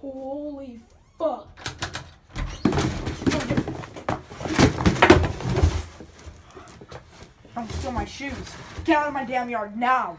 Holy fuck. Don't steal my shoes. Get out of my damn yard now.